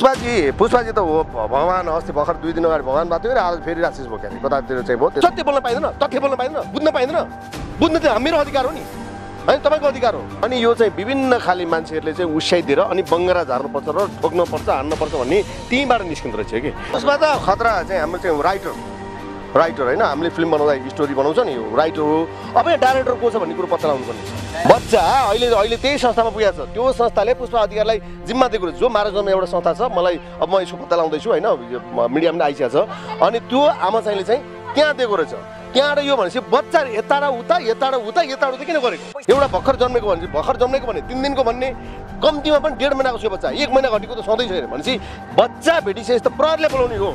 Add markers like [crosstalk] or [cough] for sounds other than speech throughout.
पुष्पाजी पुष्पाजी त हो भगवान् अस्ति भर्खर दुई दिन अगाडि भगवान् भएको थियो र आज फेरि राक्षस भयो क्या कतातिर चाहिँ भयो सत्य बोल्न पाइँदैन तथ्य बोल्न पाइँदैन बुझ्न पाइँदैन। बुझ्न चाहिँ मेरो अधिकार हो नि। होइन तपाईँको अधिकार हो। अनि यो चाहिँ विभिन्न खाले मान्छेहरूले चाहिँ उस्याइदिएर अनि बङ्गरा झार्नुपर्छ र ठोक्नुपर्छ हान्नुपर्छ भन्ने त्यहीँबाट निस्किँदो रहेछ कि। उसमा त खतरा चाहिँ हाम्रो चाहिँ राइटर राइटर होइन हामीले फिल्म बनाउँदा स्टोरी बनाउँछ नि राइटर हो। अब यहाँ डाइरेक्टर को छ भन्ने कुरो पत्ता लगाउनु पर्ने। छ बच्चा अहिले अहिले त्यही संस्थामा पुगेको छ। त्यो संस्थाले पुष्पा अधिकारलाई जिम्मा दिएको जो माराजनमा एउटा संस्था छ मलाई अब म यसको पत्ता लगाउँदैछु होइन। मिडियामा पनि आइसकेको छ। अनि त्यो आमा चाहिँले चाहिँ त्यहाँ दिएको रहेछ। त्यहाँबाट यो भनेपछि बच्चा यता र उता यता र उता यता उता किन गरेको? एउटा भर्खर जन्मेको भने भर्खर जन्मेको भने तिन दिनको भन्ने कम्तीमा पनि डेढ महिनाको छ बच्चा। एक महिना घटीको त सधैँ छैन। भनेपछि बच्चा भेटिसकेपछि त प्रहरले बोलाउने हो।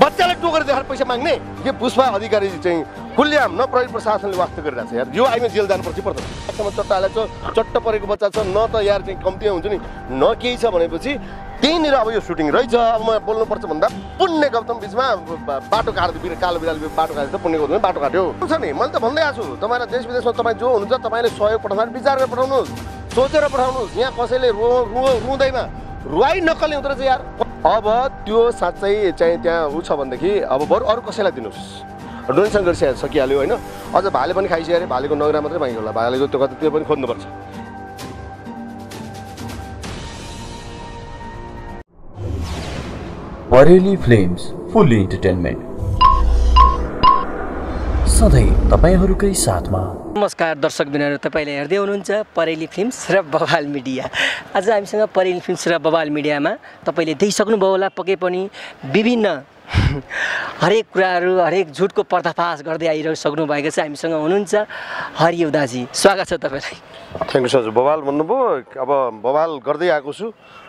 बच्चालाई टोकेर देखाएर पैसा माग्ने? यो पुष्पा अधिकारी चाहिँ खुल्ल्याम न प्रहरी प्रशासनले वास्तव गरिरहेको छ यार यो आइमा जेल जानुपर्छ पर्छ चट्ट हालेको छ चट्ट परेको बच्चा छ न त यार चाहिँ कम्तीमा हुन्छ नि न केही छ भनेपछि त्यहीँनिर अब यो सुटिङ रहेछ। अब म बोल्नुपर्छ भन्दा पुण्य गौतम बिचमा बाटो बिर कालो बिरालो बाटो काट्यो पुण्य गौतम बाटो काट्यो। छ नि मैले त भन्दै आएको छु तपाईँलाई देश विदेशमा तपाईँ जो हुनुहुन्छ तपाईँले सहयोग पठाउनु विचार गरेर पठाउनुहोस् सोचेर पठाउनुहोस् यहाँ कसैले रु रुँदैमा रुवाई नक्कले हुँदो रहेछ यार। अब त्यो साँच्चै चाहिँ त्यहाँ ऊ छ भनेदेखि अब बरु अरू कसैलाई दिनुहोस्। डोनेसन गरिसके सकिहाल्यो होइन। अझ भाले पनि खाइसक्यो अरे भालेको नगरा मात्रै पाइन्छ होला। भालेको त्यो कता त्यो पनि खोज्नुपर्छ। बरेली फिल्म्स फुल्ली इन्टरटेनमेन्ट सधैँ तपाईँहरूकै साथमा नमस्कार दर्शक बिनाहरू तपाईँले हेर्दै हुनुहुन्छ परेली फिल्म्स र बवाल मिडिया। आज हामीसँग परेली फिल्म्स र बवाल मिडियामा तपाईँले देखिसक्नुभयो होला पक्कै पनि विभिन्न [laughs] हरेक कुराहरू हरेक झुटको पर्दाफास गर्दै आइरहनु भएको छ हामीसँग हुनुहुन्छ हरियो दाजी। स्वागत छ तपाईँलाई। Thank you sir. बवाल भन्नुभयो अब बवाल गर्दै आएको छु।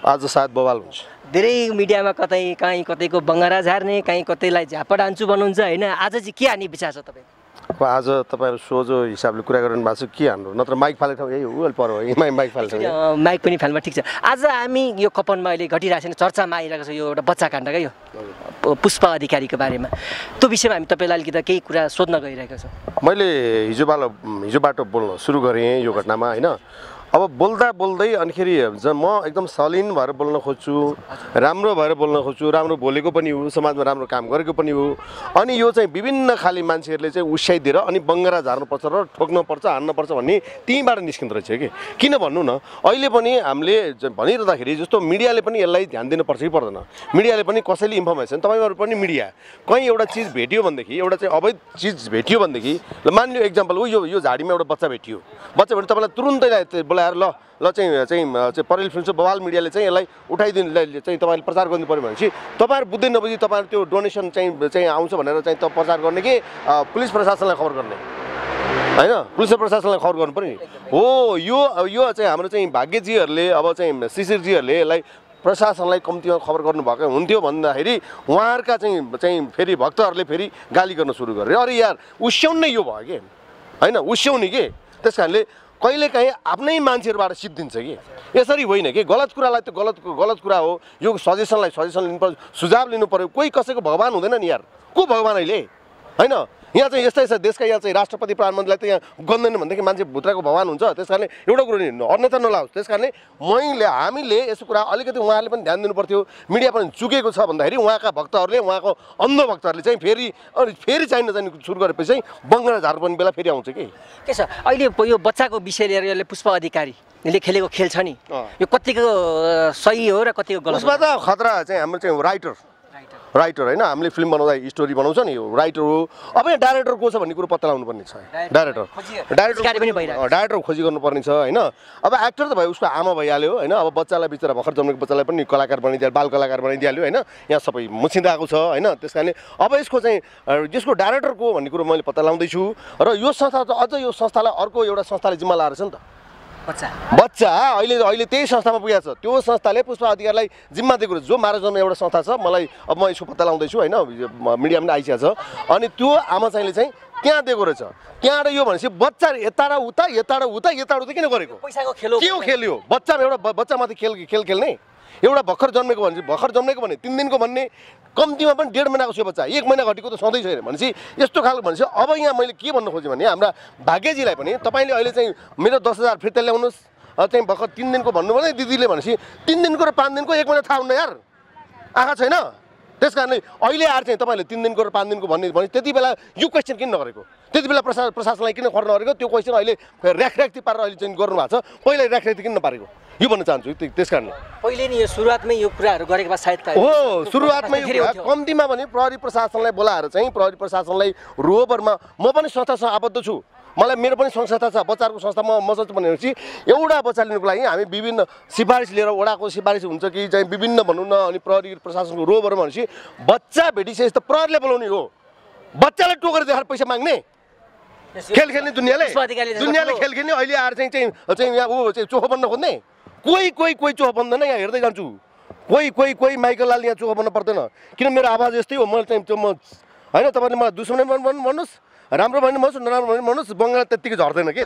आज सायद बवाल हुन्छ। धेरै मिडियामा कतै काहीँ कतैको बङ्गारा झार्ने काहीँ कतैलाई झापड हान्छु भन्नुहुन्छ होइन? आज चाहिँ के हान्ने विचार छ तपाईँ अब आज तपाईँहरू सोझो हिसाबले कुरा गरिरहनु भएको छ के हाम्रो? नत्र माइक फालेको ठाउँ यही हो पर माइक फालेको ठाउँ माइक पनि फ्यानमा ठिक छ। आज हामी यो कपनमा अहिले घटिरहेको छैन चर्चामा आइरहेको छ यो एउटा बच्चा काण्ड क्या यो पुष्प अधिकारीको बारेमा। त्यो विषयमा हामी तपाईँलाई अलिकति केही कुरा सोध्न गइरहेको छौँ। मैले हिजोबाट हिजोबाट बोल्न सुरु गरेँ यो घटनामा होइन? अब बोल्दा बोल्दै अनिखेरि म एकदम सलिन भएर बोल्न खोज्छु राम्रो भएर बोल्न खोज्छु राम्रो बोलेको पनि हो समाजमा राम्रो काम गरेको पनि हो। अनि यो चाहिँ विभिन्न खाले मान्छेहरूले चाहिँ उस्याइदिएर अनि बङ्गरा झार्नुपर्छ र ठोक्नुपर्छ हान्नुपर्छ भन्ने त्यहीँबाट निस्किँदो रहेछ कि? किन भन्नु न? अहिले पनि हामीले भनिरहँदाखेरि जस्तो मिडियाले पनि यसलाई ध्यान दिनुपर्छ कि पर्दैन? मिडियाले पनि कसैले इन्फर्मेसन तपाईँहरू पनि मिडिया कहीँ एउटा चिज भेट्यो भनेदेखि एउटा चाहिँ अवैध चिज भेट्यो भनेदेखि ल मानिलियो एक्जाम्पल ऊ यो यो झाडीमा एउटा बच्चा भेटियो। बच्चा भेट्यो तपाईँलाई तुरुन्तै ला- बोलाएर ल ल चाहिँ चाहिँ परेल फिल्म चाहिँ बवाल मिडियाले चाहिँ यसलाई उठाइदिनु चाहिँ तपाईँले प्रचार गर्नु पऱ्यो भनेपछि तपाईँहरू बुझ्दै नबुझी तपाईँहरू त्यो डोनेसन चाहिँ चाहिँ आउँछ भनेर चाहिँ त प्रचार गर्ने कि पुलिस प्रशासनलाई खबर गर्ने? होइन? पुलिस प्रशासनलाई खबर गर्नु पऱ्यो नि। हो यो यो चाहिँ हाम्रो चाहिँ भाग्यजीहरूले अब चाहिँ शिशिरजीहरूले यसलाई प्रशासनलाई कम्तीमा खबर गर्नुभएको हुन्थ्यो भन्दाखेरि उहाँहरूका चाहिँ चाहिँ फेरि भक्तहरूले फेरि गाली गर्न सुरु गरे अरे यार उस्याउनु नै यो भयो कि? होइन? उस्याउने के? त्यस कारणले कहिलेकाहीँ आफ्नै मान्छेहरूबाट सिद्धिन्छ कि? यसरी होइन कि? गलत कुरालाई त गलत गलत कुरा हो। यो सजेसनलाई सजेसन लिनु पर्यो सुझाव लिनु पऱ्यो कोही कसैको भगवान् हुँदैन नि यार। को भगवान् अहिले? होइन यहाँ चाहिँ यस्तै छ देशका यहाँ चाहिँ राष्ट्रपति प्रधानमन्त्रीलाई त यहाँ गन्दैन भनेदेखि मान्छे भित्रको भगवान् हुन्छ। त्यस कारणले एउटा कुरो नि अन्यथा नलाओस्। त्यस कारणले मैले हामीले यसो कुरा अलिकति उहाँहरूले पनि ध्यान दिनु पर्थ्यो मिडिया पनि चुकेको छ भन्दाखेरि उहाँका भक्तहरूले उहाँको अन्ध भक्तहरूले चाहिँ फेरि अनि फेरि चाहिँ नचाहिने सुरु गरेपछि चाहिँ बङ्गला झार्नुपर्ने बेला फेरि आउँछ कि। के छ? अहिले यो बच्चाको विषय लिएर यसले पुष्प अधिकारीले खेलेको खेल छ नि। यो कतिको सही हो र कतिको गलत उसमा त खतरा चाहिँ हाम्रो चाहिँ राइटर। राइटर होइन हामीले फिल्म बनाउँदा स्टोरी बनाउँछ नि यो राइटर हो। अब यहाँ डाइरेक्टर को छ भन्ने कुरो पत्ता लगाउनु पर्ने छ डाइरेक्टर डाइरेक्टर डाइरेक्टर खोजी गर्नुपर्ने छ होइन। अब एक्टर त भयो उसको आमा भइहाल्यो होइन। अब बच्चालाई बिचरा भर्खर जन्मेको बच्चालाई पनि कलाकार बनाइदियो बाल कलाकार बनाइदिइहाल्यो होइन। यहाँ सबै मुछिँदा आएको छ होइन। त्यस कारणले अब यसको चाहिँ यसको डाइरेक्टर को भन्ने कुरो मैले पत्ता लगाउँदैछु र यो संस्था त अझ यो संस्थालाई अर्को एउटा संस्थाले जिम्मा लाएर छ नि त। बच्चा। बच्चा अहिले अहिले त्यही संस्थामा पुगेको छ। त्यो संस्थाले पुष्पा अधिकारलाई जिम्मा दिएको जो माराजनमा एउटा संस्था छ मलाई अब म यसको पत्ता लगाउँदैछु होइन? मिडियामा पनि आइसकेको छ। अनि त्यो आमा चाहिँले चाहिँ त्यहाँ दिएको रहेछ। त्यहाँबाट यो भनेपछि बच्चा यता र उता यता र उता यता उता किन गरेको? पैसाको खेल हो के हो खेल यो? बच्चामा एउटा बच्चामाथि खेल खेल खेल्ने? एउटा भर्खर जन्मेको भने भर्खर जन्मेको भने तिन दिनको भन्ने कम्तीमा पनि डेढ महिनाको छ बच्चा एक महिना घटीको त सधैँ छैन भनेपछि यस्तो खालको भनेपछि अब यहाँ मैले के भन्नु खोजेँ भने हाम्रा भाग्यजीलाई पनि तपाईँले अहिले चाहिँ मेरो दस हजार फिर्ता ल्याउनुहोस्। चाहिँ भर्खर तिन दिनको भन्नु भने दिदीले भनेपछि तिन दिनको र पाँच दिनको एक महिना थाहा हुन्न यार। आँखा छैन? त्यस कारणले अहिले आएर चाहिँ तपाईँले तिन दिनको र पाँच दिनको भन्ने भने त्यति बेला यो क्वेसन किन नगरेको? त्यति बेला प्रशा प्रशासनलाई किन खर्न नगरेको त्यो क्वेसन अहिले ऱ्याखऱ्याख्ती पारेर अहिले चाहिँ गर्नु भएको छ। पहिला ऱ्याखऱ्याख्ती किन नपारेको? यो भन्न चाहन्छु त्य- त्यस कारणले। पहिले नि यो सुरुवातमै यो कुराहरू गरेको सायद हो सुरुवातमै। कम्तीमा भने प्रहरी प्रशासनलाई बोलाएर चाहिँ प्रहरी प्रशासनलाई रोबरमा म पनि संस्थासँग आबद्ध छु। मलाई मेरो पनि संस्था छ बच्चाहरूको संस्था म म चाहिँ भनेपछि एउटा बच्चा लिनुको लागि हामी विभिन्न सिफारिस लिएर वडाको सिफारिस हुन्छ कि चाहिँ विभिन्न भनौँ न अनि प्रहरी प्रशासनको रोबरमा भनेपछि बच्चा भेटिसकेपछि त प्रहरीले बोलाउने हो। बच्चालाई टोकेर देखाएर पैसा माग्ने? खेल खेल्ने दुनियाँले। दुनियाँले खेल खेल्ने अहिले आएर चाहिँ चाहिँ चाहिँ यहाँ ऊ चाहिँ चोखो बन्न खोज्ने। कोही कोही कोही चोखो बन्दैन यहाँ हेर्दै जान्छु। कोही कोही कोही माइकल लाल यहाँ चोखो बन्न पर्दैन। किन मेरो आवाज यस्तै हो? म चाहिँ त्यो म होइन तपाईँले मलाई दुश्मनै भन् भन् भन्नुहोस्। राम्रो भने भन्नुहोस् नराम्रो भने भन्नुहोस् बङ्गाल त्यत्तिकै झर्दैन कि?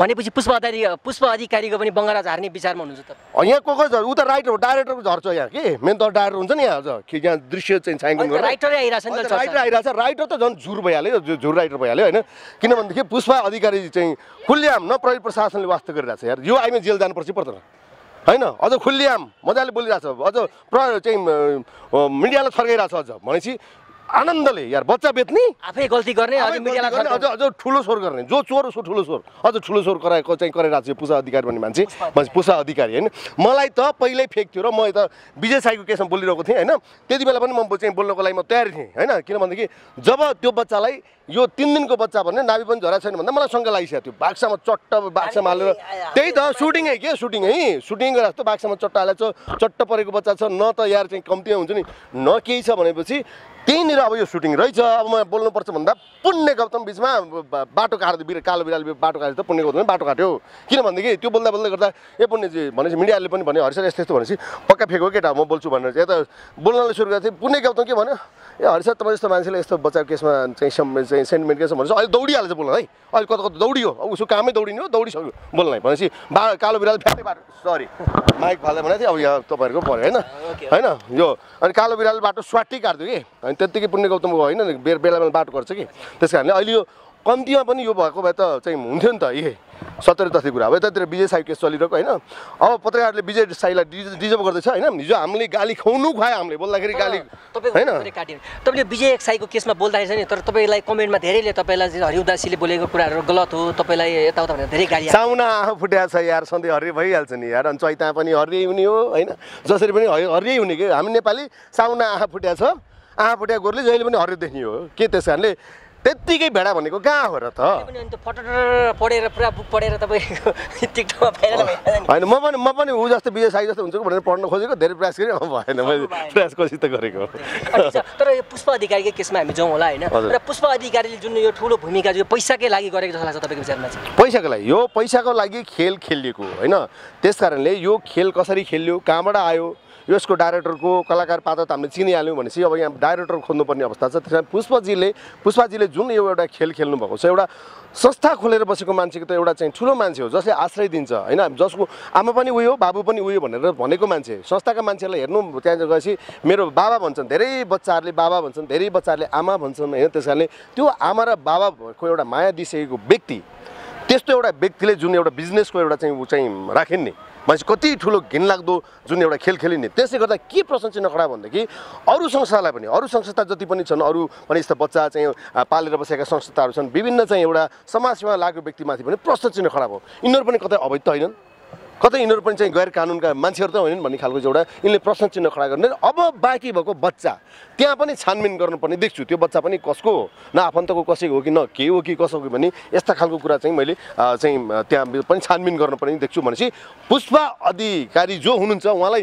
भनेपछि पुष्प अधिकारी पुष्प अधिकारीको पनि बङ्गारा झार्ने विचारमा हुनुहुन्छ तपाईँ यहाँ को को झर्छ ऊ त राइटर हो डाइरेक्टरको झर्छ यहाँ कि? मेन त डाइरेक्टर हुन्छ नि यहाँ अझ कि यहाँ दृश्य चाहिँ छायाङ्कन त राइटरै आइरहेछ नि त अन्त चर्चा। राइटर राइटर त झन् झुर भइहाल्यो झुर राइटर भइहाल्यो होइन? किनभनेदेखि पुष्पा अधिकारी चाहिँ खुल्लिआम न प्रहरी प्रशासनले वास्ता गरिरहेछ यार। यो आइमा जेल जानुपर्छ पर्दैन। होइन? अझ खुल्लिआम मजाले बोलिरहेछ। अझ प्र चाहिँ मिडियालाई थर्काइरहेछ अझ। भनेपछि आनन्दले यार बच्चा बेच्ने? आफै गल्ती गर्ने अझै अझ ठुलो स्वर गर्ने। जो चोर उसो ठुलो स्वर। अझ ठुलो स्वर कराएको चाहिँ कराइरहेको छ यो पुषा अधिकारी भन्ने मान्छे। मान्छे पुषा अधिकारी होइन? मलाई त पहिल्यै फेक थियो र म यता विजय साईको केसमा बोलिरहेको थिएँ होइन? त्यति बेला पनि म चाहिँ बोल्नको लागि म तयारी थिएँ होइन? किनभनेदेखि जब त्यो बच्चालाई यो तिन दिनको बच्चा भने नाभि पनि झरा छैन भन्दा मलाई शङ्का लागिसकेको थियो। बाक्सामा चट्ट बाक्सामा हालेर त्यही त सुटिङ है के सुटिङ है? सुटिङ गरेर जस्तो बाक्सामा चट्ट हालेको छ चट्ट परेको बच्चा छ न त यार चाहिँ कम्तीमा हुन्छ नि न केही छ भनेपछि त्यहीँनिर अब यो सुटिङ रहेछ। अब म बोल्नुपर्छ भन्दा पुण्य गौतम बिचमा बाटो काट्यो बिर कालो बिरालो बाटो काट्यो त पुण्य गौतमले बाटो काट्यो। किनभनेदेखि त्यो बोल्दा बोल्दै गर्दा ए पुण्यजी भनेपछि मिडियाले पनि भन्यो हरिसर यस्तो यस्तो भनेपछि पक्का फेको केटा म बोल्छु भनेर। चाहिँ यता बोल्नलाई सुरु गरेको थिएँ पुण्य गौतम के भन्यो ए हरिसर तपाईँ जस्तो मान्छेले यस्तो बच्चाको केसमा चाहिँ चाहिँ सेन्टिमेन्ट केस भनेपछि अहिले दौडिहाल्छ बोल्न है। अहिले कता कता दौडियो। अब उसको कामै दौडिने हो दौडिसक्यो बोल्न भनेपछि बा कालो बिरालो फ्याट्दै बाटो सरी माइक फाल्दै भनेको थिएँ अब यहाँ तपाईँहरूको पऱ्यो होइन। होइन? यो अनि कालो बिरालो बाटो स्वाटी काट्यो कि? अनि त्यत्तिकै पुण्य गौतम होइन नि बेर बेला बेला बाटो गर्छ कि। त्यस कारणले अहिले यो कम्तीमा पनि यो भएको भए त चाहिँ हुन्थ्यो नि त ए सत्तरी तथ्य कुरा अब यतातिर विजय साई केस चलिरहेको होइन? अब पत्रकारले विजय साईलाई डिज डिजर्भ गर्दैछ होइन? हिजो हामीले गाली खुवाउनु खुवायो हामीले बोल्दाखेरि गाली होइन? तपाईँले विजय साईको केसमा बोल्दाखेरि चाहिँ नि तर तपाईँलाई कमेन्टमा धेरैले तपाईँलाई चाहिँ हरि उदासीले बोलेको कुराहरू गलत हो तपाईँलाई यताउता भनेर धेरै गाली। साउना आँखा फुटेको छ यार सधैँ हरियो भइहाल्छ नि यार। अनि चैता पनि हरियै हुने हो होइन? जसरी पनि हरि- हरियै हुने कि? हामी नेपाली साउना आँखा फुटेको छ। फुटेको गोरुले जहिले पनि हरियो देख्ने हो। के त्यस कारणले त्यत्तिकै भेडा भनेको कहाँ हो र त? पढेर पुरा बुक पढेर तपाईँको। होइन म पनि म पनि ऊ जस्तो विजय साई जस्तो हुन्छ भनेर पढ्न खोजेको धेरै प्रयास गरेँ भएन मैले प्रयास कोसिस त गरेको। तर यो पुष्प अधिकारीकै केसमा हामी जाउँ होला होइन। र पुष्प अधिकारीले जुन यो ठुलो भूमिका जो पैसाकै लागि गरेको जस्तो लाग्छ तपाईँको विचारमा चाहिँ। पैसाको लागि यो पैसाको लागि खेल खेलिएको होइन? त्यस कारणले यो खेल कसरी खेलियो कहाँबाट आयो यसको डाइरेक्टरको कलाकार पात्र त हामीले चिनिहाल्यौँ भनेपछि अब यहाँ डाइरेक्टर खोज्नुपर्ने अवस्था छ। त्यसमा पुष्पजीले पुष्पाजीले जुन यो एउटा खेल खेल्नु भएको छ एउटा संस्था खोलेर बसेको मान्छेको त एउटा चाहिँ ठुलो मान्छे हो जसले आश्रय दिन्छ होइन? जसको आमा पनि उयो बाबु पनि उयो भनेर भनेको मान्छे। संस्थाका मान्छेलाई हेर्नु त्यहाँ गएपछि मेरो बाबा भन्छन् धेरै बच्चाहरूले बाबा भन्छन् धेरै बच्चाहरूले आमा भन्छन् होइन? त्यस कारणले त्यो आमा र बाबाको एउटा माया दिइसकेको व्यक्ति त्यस्तो एउटा व्यक्तिले जुन एउटा बिजनेसको एउटा चाहिँ ऊ चाहिँ राखिन् नि। मान्छे कति ठुलो घिनलाग्दो जुन एउटा खेल खेलिने। त्यसले गर्दा के प्रश्न चिन्ह खडा भनेदेखि अरू संस्थालाई पनि अरू संस्था जति पनि छन् अरू पनि यस्ता बच्चा चाहिँ पालेर बसेका संस्थाहरू छन् विभिन्न चाहिँ एउटा समाजसेवा लागेको व्यक्तिमाथि पनि प्रश्न चिन्ह खडा भयो। यिनीहरू पनि कतै अवैध त होइनन्। कतै यिनीहरू पनि चाहिँ गैर कानुनका मान्छेहरू त होइनन् भन्ने खालको चाहिँ एउटा यिनले प्रश्न चिन्ह खडा गर्ने। अब बाँकी भएको बच्चा त्यहाँ पनि छानबिन गर्नुपर्ने। देख्छु त्यो बच्चा पनि कसको हो? न आफन्तको कसैको हो कि न के हो कि कसो हो भने यस्ता खालको कुरा चाहिँ मैले चाहिँ त्यहाँ पनि छानबिन गर्नुपर्ने देख्छु भनेपछि पुष्पा अधिकारी जो हुनुहुन्छ उहाँलाई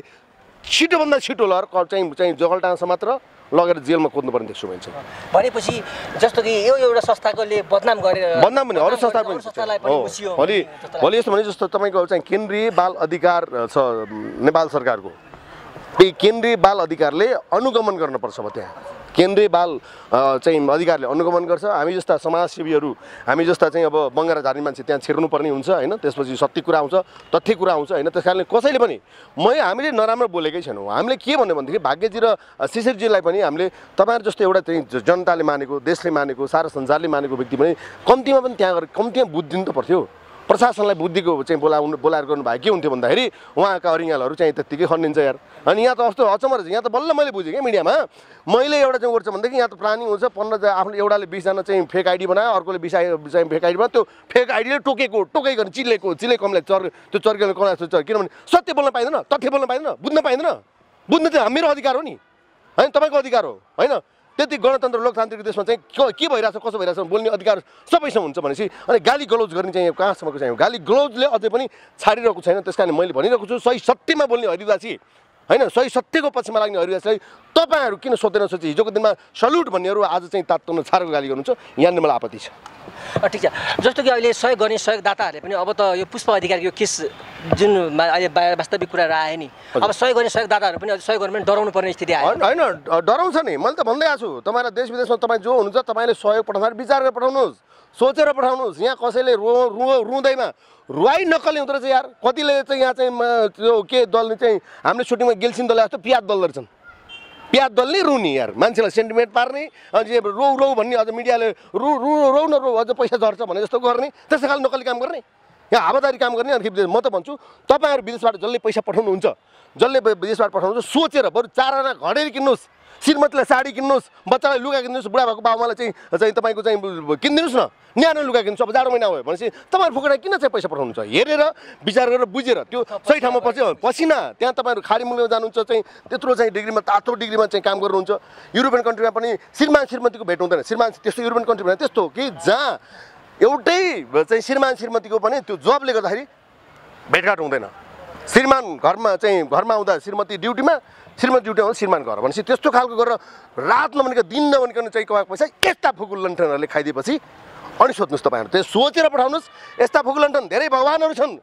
छिटोभन्दा छिटो लगेर क- चाहिँ चाहिँ जगल्टाङसम्म मात्र लगेर जेलमा खोज्नुपर्ने देख्छु चाहिँ। भनेपछि जस्तो कि यो एउटा संस्थाकोले बदनाम गरेर भन्दा पनि अरू संस्था पनि भोलि। भोलि यस्तो भने जस्तो तपाईँको चाहिँ केन्द्रीय बाल अधिकार छ नेपाल सरकारको। त्यही केन्द्रीय बाल अधिकारले अनुगमन गर्नुपर्छ अब त्यहाँ। केन्द्रीय बाल चाहिँ अधिकारले अनुगमन गर्छ। हामी जस्ता समाजसेवीहरू हामी जस्ता चाहिँ अब बङ्गारा झार्ने मान्छे त्यहाँ छिर्नुपर्ने हुन्छ होइन? त्यसपछि सत्य कुरा आउँछ तथ्य कुरा आउँछ होइन? त्यस कारणले कसैले पनि मै हामीले नराम्रो बोलेकै छैनौँ। हामीले के भन्यो भनेदेखि भाग्यजी र शिशिरजीलाई पनि हामीले तपाईँहरू जस्तो एउटा चाहिँ जनताले मानेको देशले मानेको सारा संसारले मानेको व्यक्ति पनि कम्तीमा पनि त्यहाँ गएर कम्तीमा बुझ दिनु त पर्थ्यो। प्रशासनलाई बुद्धिको चाहिँ बोलाउनु बोलाएर गर्नुभयो। के हुन्थ्यो भन्दाखेरि उहाँका अरिङ्गालहरू चाहिँ त्यत्तिकै खनिन्छ यार। अनि यहाँ त कस्तो अचम्म रहेछ यहाँ त बल्ल मैले बुझेँ क्या मिडियामा मैले एउटा चाहिँ गर्छ भनेदेखि यहाँ त प्लानिङ हुन्छ पन्ध्र आफ्नो एउटाले बिसजना चाहिँ फेक आइडी बनायो अर्कोले बिस चाहिँ फेक आइडी बनायो। त्यो फेक आइडीले टोकेको टोकेको चिलेको चिले कमले चर त्यो चर्केले कमला चर। किनभने सत्य बोल्न पाइँदैन तथ्य बोल्न पाइँदैन बुझ्न पाइँदैन। बुझ्नु चाहिँ मेरो अधिकार हो नि। होइन तपाईँको अधिकार हो। होइन? त्यति गणतन्त्र लोकतान्त्रिक देशमा चाहिँ के भइरहेछ कसो भइरहेछ बोल्ने अधिकार सबैसँग हुन्छ भनेपछि अनि गाली गलौज गर्ने चाहिँ कहाँसम्मको चाहिँ गाली गलौजले अझै पनि छाडिरहेको छैन त्यस कारण मैले भनिरहेको छु सही सत्यमा बोल्ने हरिदासी। होइन सही सत्यको पक्षमा लाग्ने हरिदासलाई तपाईँहरू किन सोध्दैन? सोचे हिजोको दिनमा सल्युट भन्नेहरू आज चाहिँ तात्तुन छाडेको गाली गर्नुहुन्छ। यहाँनिर मलाई आपत्ति छ। ठिक छ। जस्तो कि अहिले सहयोग गर्ने सहयोगदाताहरूले पनि अब त यो पुष्प अधिकारको केस जुन अहिले वास्तविक कुराहरू आयो नि। अब सहयोग गर्ने सहयोगदाताहरू पनि सहयोग गर्नु पनि डराउनु पर्ने स्थिति आयो। होइन डराउँछ नि। मैले त भन्दै आएको छु तपाईँलाई देश विदेशमा तपाईँ जो हुनुहुन्छ तपाईँले सहयोग पठाउँदाखेरि विचार गरेर पठाउनुहोस् सोचेर पठाउनुहोस्। यहाँ कसैले रो रु रुँदैमा रुवाई नक्कली हुँदो रहेछ यार। कतिले चाहिँ यहाँ चाहिँ त्यो के दलले चाहिँ हामीले सुटिङमा गेल्सिन दल जस्तो पियाज दल रहेछन्। प्याज दल्ने रुनी यार। मान्छेलाई सेन्टिमेन्ट पार्ने अनि रौ रौ भन्ने अझ मिडियाले रु रु रौ न रौ अझ पैसा झर्छ भने जस्तो गर्ने त्यस्तो खाले नक्कली काम गर्ने। यहाँ हावादारी काम गर्ने अनि म त भन्छु तपाईँहरू विदेशबाट जसले पैसा पठाउनुहुन्छ जसले विदेशबाट पठाउनुहुन्छ सोचेर बरु चारजना घडेर किन्नुहोस् श्रीमतीलाई साडी किन्नुहोस् बच्चालाई लुगा किन्नुहोस् बुढा भएको बाबालाई चाहिँ चाहिँ तपाईँको चाहिँ किनिदिनुहोस् न न्यानो लुगा किन्नुहोस् अब जाडो महिना हो भनेपछि तपाईँहरू फुकेर किन चाहिँ पैसा पठाउनुहुन्छ? हेरेर विचार गरेर बुझेर त्यो सही ठाउँमा पछि पसिना त्यहाँ तपाईँहरू खाडी मुलुकमा जानुहुन्छ चाहिँ त्यत्रो चाहिँ डिग्रीमा तातो डिग्रीमा चाहिँ काम गर्नुहुन्छ। युरोपियन कन्ट्रीमा पनि श्रीमान श्रीमतीको भेट हुँदैन। श्रीमान त्यस्तो युरोपियन कन्ट्री भने त्यस्तो हो कि जहाँ एउटै चाहिँ श्रीमान श्रीमतीको पनि त्यो जबले गर्दाखेरि भेटघाट हुँदैन। श्रीमान घरमा चाहिँ घरमा आउँदा श्रीमती ड्युटीमा श्रीमती ड्युटी आउँदा श्रीमान घर। भनेपछि त्यस्तो खालको गरेर रात नभनेको दिन नभनिकन चाहिँ कमाएको पैसा यस्ता फुकुल लन्ठनहरूले खाइदिएपछि अनि सोध्नुहोस् तपाईँहरू त्यो सोचेर पठाउनुहोस् यस्ता फुकुल लन्ठन धेरै भगवान्हरू छन्।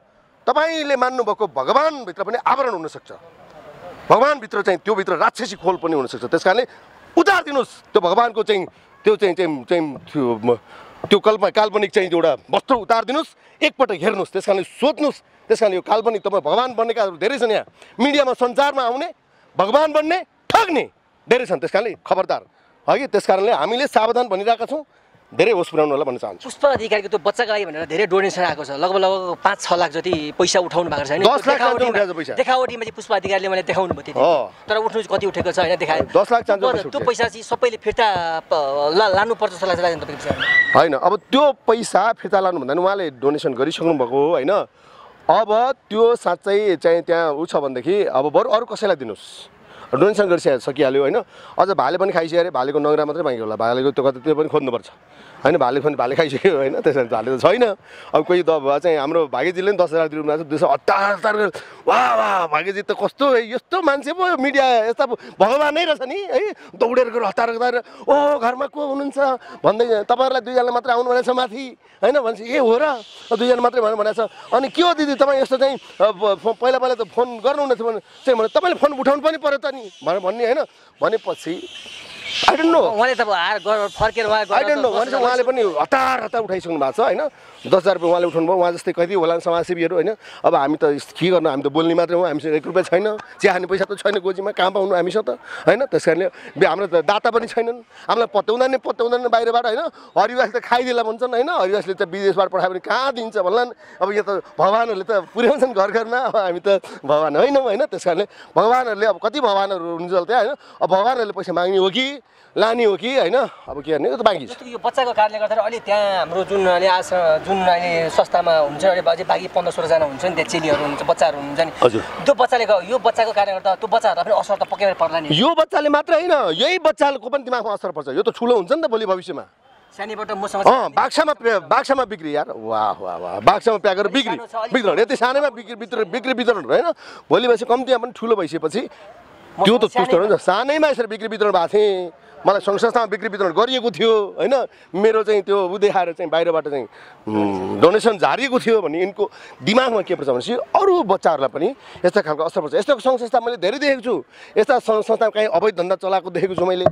तपाईँले मान्नुभएको भगवान्भित्र पनि आवरण हुनसक्छ। भगवान्भित्र चाहिँ त्योभित्र राक्षसी खोल पनि हुनसक्छ। त्यस कारणले उतारिदिनुहोस् त्यो भगवान्को चाहिँ त्यो चाहिँ चाहिँ चाहिँ त्यो कल्प काल्पनिक चाहिँ एउटा वस्त्र उतारिदिनुहोस् एकपल्ट हेर्नुहोस् त्यस कारणले सोध्नुहोस् त्यस कारण यो काल्पनिक तपाईँ भगवान् बन्नेकाहरू धेरै छन् यहाँ। मिडियामा सञ्चारमा आउने भगवान् बन्ने ठग्ने धेरै छन् त्यस कारणले खबरदार। है त्यस कारणले हामीले सावधान भनिरहेका छौँ। धेरै होस पुऱ्याउनु होला भन्न चाहन्छु। पुष्प अधिकारको त्यो बच्चाको लागि भनेर धेरै डोनेसन आएको छ। लगभग लगभग पाँच छ लाख जति पैसा उठाउनु भएको छ होइन? देखावटीमा- चाहिँ पुष्प अधिकारले मैले देखाउनु भयो त्यति। हो। तर उठ्नु चाहिँ कति उठेको छ होइन? देखायो दस लाख चान्चो त्यो- पैसा चाहिँ सबैले फिर्ता लानुपर्छ जस्तो लाग्छ। तपाईँको होइन अब त्यो पैसा फिर्ता लानु भन्दा उहाँले डोनेसन गरिसक्नु भएको हो होइन? अब त्यो साँच्चै चाहिँ त्यहाँ ऊ छ भनेदेखि अब बरु अरू कसैलाई दिनुहोस्? डोनेसन गरिसके सकिहाल्यो होइन? अझ भाले पनि खाइसक्यो अरे भालेको नङ्ग्रा मात्रै बाँकी होला। भालेको त्यो कता त्यो पनि खोज्नुपर्छ। होइन भाले पनि भाले खाइसक्यो होइन त्यसरी भाले त छैन। अब कोही त चाहिँ हाम्रो भाग्यजीले पनि दस हजार भएको छ दुई सय हतार हतार वाह वाह भाग्यजी त कस्तो यस्तो मान्छे पो मिडिया यस्ता भगवान् रहेछ नि है दौडेर गएर हतार हतार ओ घरमा को हुनुहुन्छ? भन्दै तपाईँहरूलाई दुईजना मात्रै आउनु भनेको छ माथि होइन भन्छ ए हो र। दुईजना मात्रै भन्नु भनेको छ अनि के हो दिदी तपाईँ यस्तो चाहिँ पहिला पहिला त फोन गर्नुहुने थियो भने चाहिँ भने तपाईँले फोन उठाउनु पनि पऱ्यो त नि भनेर भन्ने होइन। भनेपछि आई डोन्ट नो उहाँले त घर फर्केर उहाँ आई डोन्ट नो भनेपछि उहाँले पनि हतार हतार उठाइसक्नु भएको छ होइन? दस हजार रुपियाँ उहाँले उठाउनु भयो उहाँ जस्तै कति होला समाजसेवीहरू होइन? अब हामी त के गर्नु? हामी त बोल्ने मात्रै हो हामीसँग एक रुपियाँ छैन। चिया खाने पैसा त छैन गोजीमा कहाँ पाउनु हामीसँग त? होइन? त्यस कारणले हाम्रो त दाता पनि छैनन्। हामीलाई पत्याउँदैन पत्याउँदैन बाहिरबाट होइन? हरिवासले त खाइदिएला भन्छन् होइन? हरिवासले त विदेशबाट पठायो भने कहाँ दिन्छ भन्लान् अब यो त भगवान्हरूले त पुर्याउँछन् घर घरमा। अब हामी त भगवान् होइनौँ होइन? त्यस कारणले भगवान्हरूले अब कति भगवान्हरू हुनुहुन्छ त्यहाँ होइन? अब भगवान्हरूले पैसा माग्ने हो कि? लाने हो कि होइन? अब के गर्ने? त बाँकी छ। यो बच्चाको कारणले गर्दाखेरि अहिले त्यहाँ हाम्रो जुन अहिले आज जुन अहिले संस्थामा हुन्छ अहिले बाजे बाँकी पन्ध्र सोह्रजना हुन्छ नि त्यहाँ चेलीहरू हुन्छ बच्चाहरू हुन्छ नि। हजुर। त्यो बच्चाले यो बच्चाको कारणले गर्दा त्यो बच्चाहरूलाई पनि असर त पक्कै पर्ला नि। यो बच्चाले मात्र होइन यही बच्चाको पनि दिमागमा असर पर्छ। यो त ठुलो हुन्छ नि त भोलि भविष्यमा। सानैबाट मसँग अँ बाक्सामा बाक्सामा बिक्री यार। वाह वाह वाह। बाक्सामा प्याक गरेर बिक्री। वितरण यति सानैमा बिक्री वितरण बिक्री वितरण होइन? भोलि भएपछि कम्तीमा पनि ठुलो भइसकेपछि त्यो त त्यस्तो हो नि त सानैमा यसरी बिक्री वितरण भएको थिएँ। मलाई सङ्घ संस्थामा बिक्री वितरण गरिएको थियो होइन? मेरो चाहिँ त्यो उ देखाएर चाहिँ बाहिरबाट चाहिँ डोनेसन झारिएको थियो भने यिनको दिमागमा के पर्छ भनेपछि अरू बच्चाहरूलाई पनि यस्ता खालको असर पर्छ। यस्तो सङ्घ संस्था मैले धेरै देखेको छु। यस्ता सङ्घ संस्था कहीँ अवैध धन्दा चलाएको देखेको छु मैले।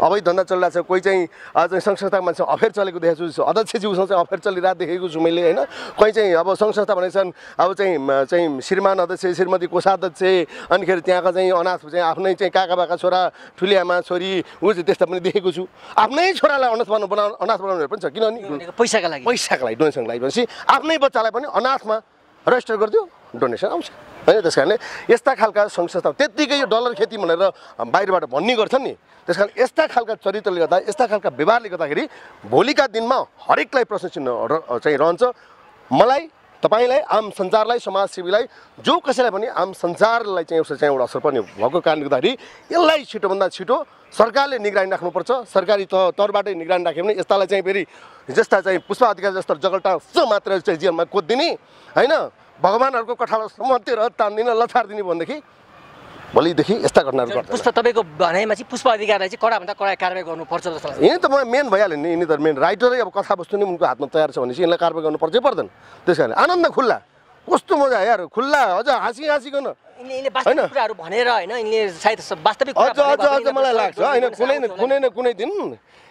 अवैध धन्दा चलिरहेको छ कोही चाहिँ चाहिँ सङ्घ संस्थाको मान्छे अफेयर चलेको देखेको छु अध्यक्षज्यूसँग चाहिँ अफेयर चलिरहेको देखेको छु मैले होइन? कोही चाहिँ अब सङ्घ संस्था भनेको छन् अब चाहिँ चाहिँ श्रीमान अध्यक्ष श्रीमती कोषाध्यक्ष अनिखेरि त्यहाँका चाहिँ अनाथ चाहिँ आफ्नै चाहिँ काका बाका छोरा ठुली आमा छोरी ऊ चाहिँ त्यस्ता पनि देखेको छु। आफ्नै छोरालाई अनाथ बनाउनु बनाउनु अनाथ बनाउनु पनि छ किनभने पैसाका लागि। पैसाको लागि डोनेसनको लागि भनेपछि आफ्नै बच्चालाई पनि अनाथमा रेजिस्टर गरिदियो डोनेसन आउँछ। होइन त्यस कारणले यस्ता खालका सङ्घ संस्था त्यत्तिकै यो डलर खेती भनेर बाहिरबाट भन्ने गर्छन् नि। त्यस कारण यस्ता खालका चरित्रले गर्दा यस्ता खालका व्यवहारले गर्दाखेरि भोलिका दिनमा हरेकलाई प्रश्न चिन्ह चाहिँ रहन्छ। मलाई तपाईँलाई आम सञ्चारलाई समाजसेवीलाई जो कसैलाई पनि आम सञ्चारलाई चाहिँ उसको चाहिँ एउटा असर पर्ने भएको कारणले गर्दाखेरि यसलाई छिटोभन्दा छिटो सरकारले निगरानी राख्नुपर्छ। सरकारी त तौरबाटै निगरानी राख्यो भने यस्तालाई चाहिँ फेरि जस्ता चाहिँ पुष्प अधिकारी जस्तो जगल्टा मात्र चाहिँ जेलमा कोदिने होइन? भगवान्हरूको कठालोसम्म त्यो रथ तान्दिनँ लथारिदिने भनेदेखि भोलिदेखि यस्ता घटनाहरू गर्दैन पुष्प तपाईँको भनाइमा चाहिँ पुष्प अधिकारलाई चाहिँ कडाभन्दा कडा कारवाही गर्नुपर्छ जस्तो लाग्छ। यिनी त म मेन भइहाल्यो नि यिनी त मेन राइटरै अब कथावस्तु नै उनको हातमा तयार छ भनेपछि यिनलाई कारवाही गर्नु पर्छ पर्दैन। त्यस कारण आनन्द खुल्ला। कस्तो मजा यार खुल्ला अझ हाँसी हाँसीकन होइन? कुराहरू भनेर होइन यिनले सायद वास्तविक कुरा अझ अझ अझ मलाई लाग्छ होइन कुनै न कुनै न कुनै दिन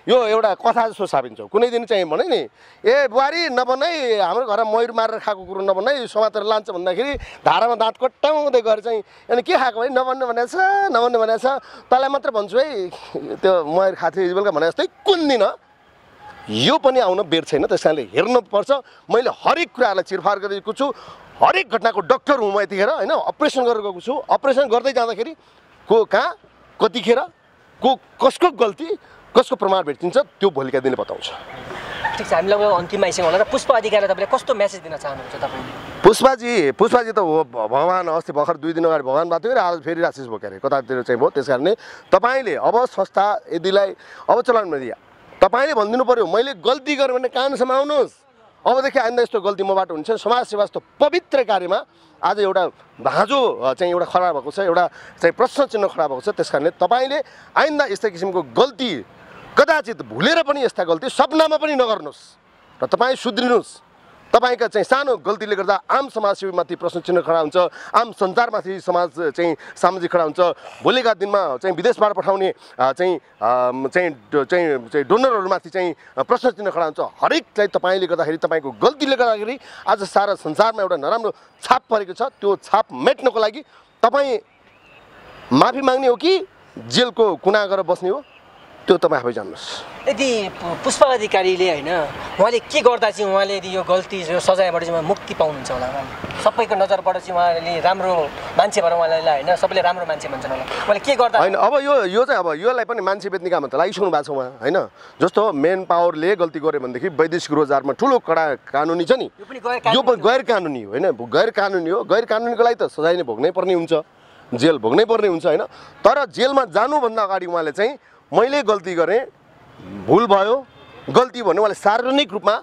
यो एउटा कथा जस्तो साबिन्छ कुनै दिन चाहिँ भने नि ए बुहारी नबनाइ हाम्रो घरमा मयुर मारेर खाएको कुरो नबनाइ समातेर लान्छ भन्दाखेरि धारामा दाँत कट्टाउँदै गएर चाहिँ अनि के खाएको भने नबन्नु भनेको छ नबन्नु भनेको छ। तँलाई मात्र भन्छु है त्यो मयुर खाएको थियो बेलुका भने जस्तै कुन दिन यो पनि आउन बेर छैन त्यस कारणले हेर्नुपर्छ। मैले हरेक कुराहरूलाई चिरफार गरेको छु। हरेक घटनाको डक्टर हुँ म यतिखेर होइन? अपरेसन गरेर गएको छु। अपरेसन गर्दै जाँदाखेरि को कहाँ कतिखेर को कसको गल्ती कसको प्रमाण भेटिन्छ त्यो भोलिका दिनले बताउँछ। ठिक छ हामी लगभग अन्तिममा आइसक्यौँ होला। र पुष्प अधिकारलाई तपाईँले कस्तो मेसेज दिन चाहनुहुन्छ तपाईँले पुष्पाजी पुष्पाजी त हो भगवान् अस्ति भर्खर दुई दिन अगाडि भगवान् भएको थियो र आज फेरि राशिष क्यारे कतातिर चाहिँ भयो त्यस कारणले तपाईँले अब संस्था यदिलाई अब चलाउनु दिया। तपाईँले भनिदिनु पऱ्यो मैले गल्ती गरेँ भने कानुनसम्म आउनुहोस्। अबदेखि आइन्दा यस्तो गल्ती मबाट हुन्छ। समाज सेवा जस्तो पवित्र कार्यमा आज एउटा भाँजो चाहिँ एउटा खडा भएको छ एउटा चाहिँ प्रश्न चिन्ह खडा भएको छ त्यस कारणले तपाईँले आइन्दा यस्तै किसिमको गल्ती कदाचित भुलेर पनि यस्ता गल्ती सपनामा पनि नगर्नुहोस् र तपाईँ सुध्रिनुहोस्। तपाईँका चाहिँ सानो गल्तीले गर्दा आम समाजसेवीमाथि प्रश्न चिन्ह खडा हुन्छ आम सञ्चारमाथि समाज चाहिँ सामाजिक खडा हुन्छ। भोलिका दिनमा चाहिँ विदेशबाट पठाउने चाहिँ चाहिँ चाहिँ चाहिँ डोनरहरूमाथि चाहिँ प्रश्न चिन्ह खडा हुन्छ। हरेक चाहिँ तपाईँले गर्दाखेरि तपाईँको गल्तीले गर्दाखेरि आज सारा संसारमा एउटा नराम्रो छाप परेको छ। त्यो छाप मेट्नको लागि तपाईँ माफी माग्ने हो कि जेलको कुना गएर बस्ने हो? त्यो तपाईँ आफै जान्नुहोस्। यदि पुष्प अधिकारीले होइन उहाँले के गर्दा चाहिँ उहाँले यदि यो गल्ती यो सजायबाट चाहिँ उहाँ मुक्ति पाउनुहुन्छ होला? सबैको नजरबाट चाहिँ उहाँले राम्रो मान्छे भएर उहाँलाई होइन सबैले राम्रो मान्छे भन्छन् होला। उहाँले के गर्दा होइन अब यो यो चाहिँ अब योलाई पनि मान्छे बेच्ने काममा त लागिसक्नु भएको छ उहाँ होइन? जस्तो मेन पावरले गल्ती गर्यो भनेदेखि वैदेशिक रोजगारमा ठुलो कडा कानुनी छ नि। यो पनि गैर यो पनि गैर कानुनी हो होइन? गैर कानुनी हो। गैर कानुनीको लागि त सजाय नै भोग्नै पर्ने हुन्छ। जेल भोग्नै पर्ने हुन्छ होइन? तर जेलमा जानुभन्दा अगाडि उहाँले चाहिँ मैले गल्ती गरेँ भुल भयो गल्ती भन्यो उहाँले सार्वजनिक रूपमा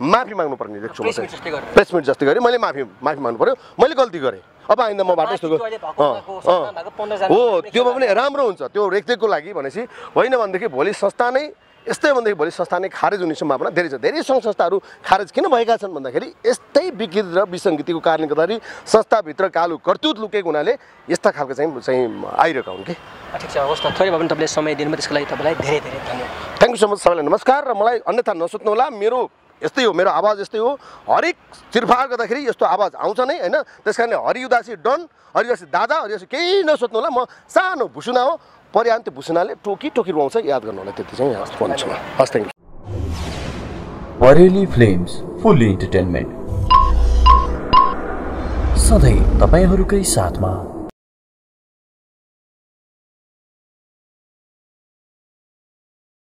माफी माग्नुपर्ने देख्छु म चाहिँ जस्तै गरेर। प्रेस मिट जस्तै गरेँ मैले माफी माफी माग्नु पऱ्यो मैले गल्ती गरेँ अब आइन्दा मबाट यस्तो माथि अहिले भएको अँ, भएको अँ। संस्थामा भएको 15 जना हो त्यो खेल्न पनि राम्रो हुन्छ त्यो रेखदेखको लागि भनेपछि होइन भनेदेखि भोलि संस्था नै यस्तै भनेदेखि भोलि संस्था नै खारेज हुने सम्भावना धेरै छ। धेरै सङ्घ संस्थाहरू खारेज किन भएका छन् भन्दाखेरि यस्तै विकृति र विसङ्गतिको कारणले गर्दाखेरि संस्थाभित्र कालो कर्तुत लुकेको हुनाले यस्ता खालको चाहिँ चाहिँ आइरहेका हुन् कि? ठिक छ। हवस् थोरै भए पनि तपाईँले समय दिनुभयो त्यसको लागि तपाईँलाई धेरै धेरै धन्यवाद। थ्याङ्क यू सो मच सबैलाई नमस्कार र मलाई अन्यथा नसोच्नु होला मेरो यस्तै हो मेरो आवाज यस्तै हो। हरेक चिरफार गर्दाखेरि यस्तो आवाज आउँछ नै होइन? त्यस कारणले हरिउदासी डन हरिउदासी दादा हरिउदासी केही नसोच्नु होला म सानो भुसुना हो। परिहान त्यो भुसुनाले टोकी टोकी रुवाउँछ याद गर्नु होला त्यति चाहिँ भन्छु म हस् thank you Bareilly films fully entertainment सधैँ तपाईँहरूकै साथमा